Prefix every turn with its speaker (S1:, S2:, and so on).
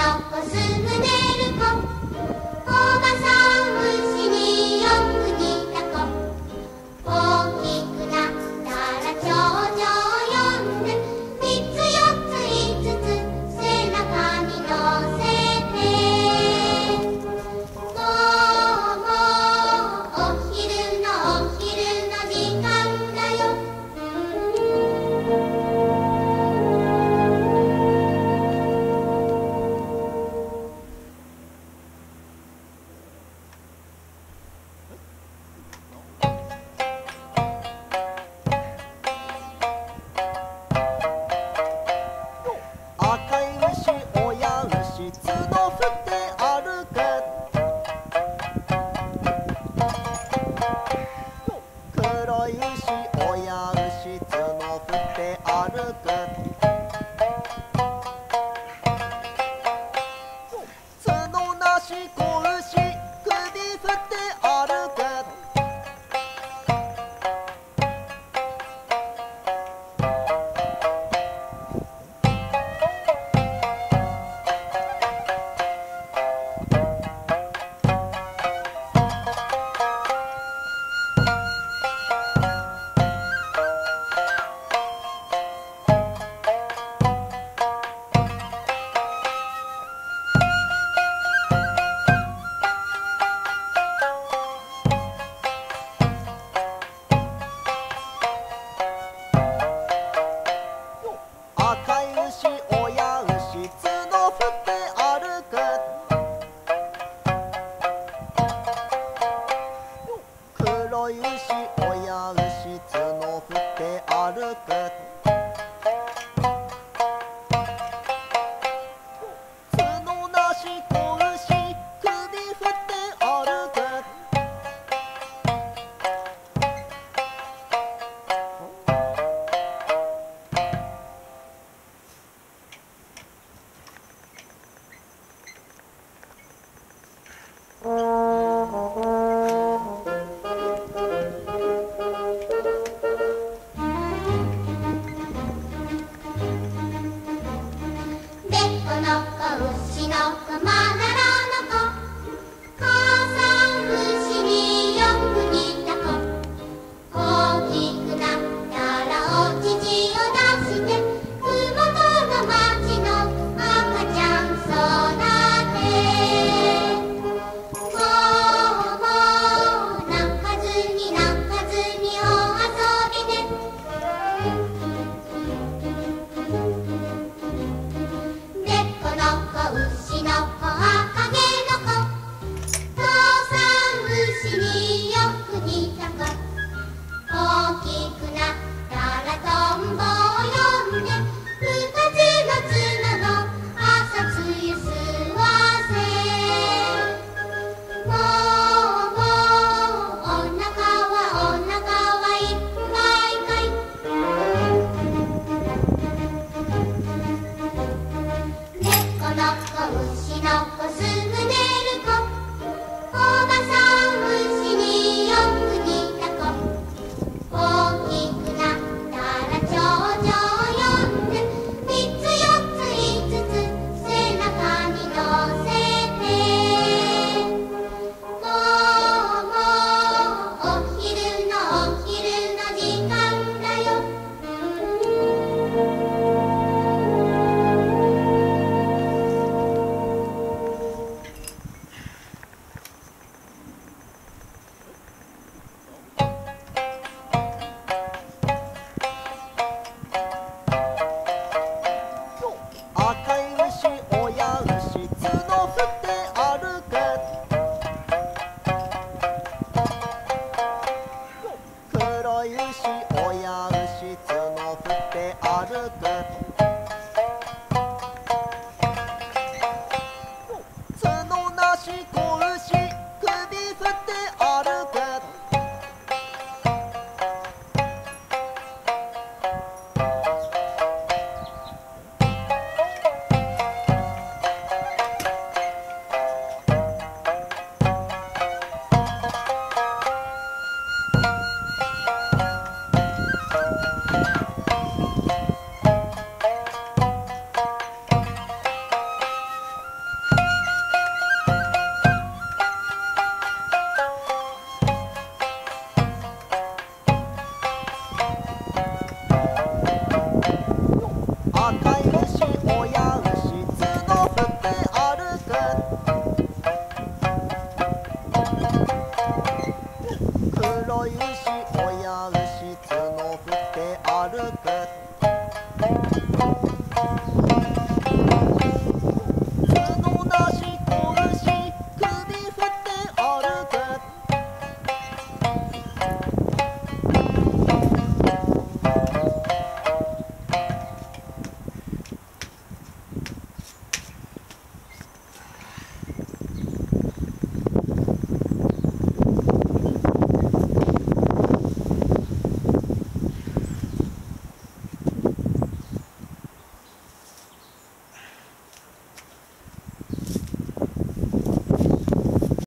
S1: help us
S2: Lucy. you, she oh.
S1: のこむしのこ
S2: 老러올수뭐야올 수.